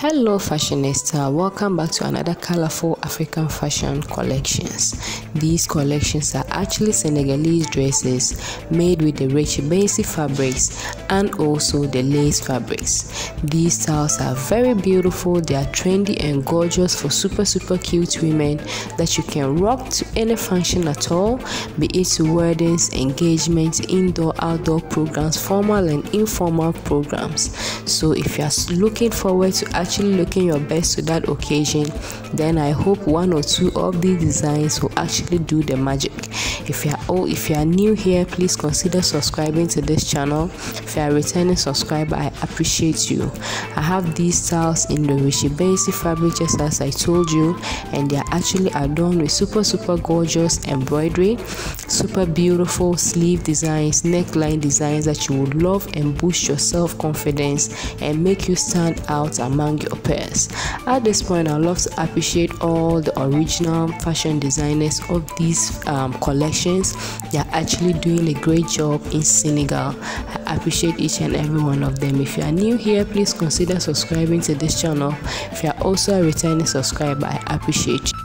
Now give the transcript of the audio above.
Hello fashionista, welcome back to another colorful African fashion collections. These collections are actually Senegalese dresses made with the rich bazin fabrics and also the lace fabrics. These styles are very beautiful, they are trendy and gorgeous for super super cute women that you can rock to any function at all, be it weddings, engagements, indoor, outdoor programs, formal and informal programs. So if you are looking forward to actually looking your best to that occasion then i hope one or two of these designs will actually do the magic if you are oh if you are new here please consider subscribing to this channel. If you are a returning subscriber appreciate you i have these styles in the richie bazin fabric just as i told you and they are actually adorned with super super gorgeous embroidery super beautiful sleeve designs neckline designs that you would love and boost your self-confidence and make you stand out among your peers. At this point, I'd love to appreciate all the original fashion designers of these um, collections. They are actually doing a great job in Senegal. I appreciate each and every one of them. If you are new here, please consider subscribing to this channel. If you are also a returning subscriber, I appreciate you.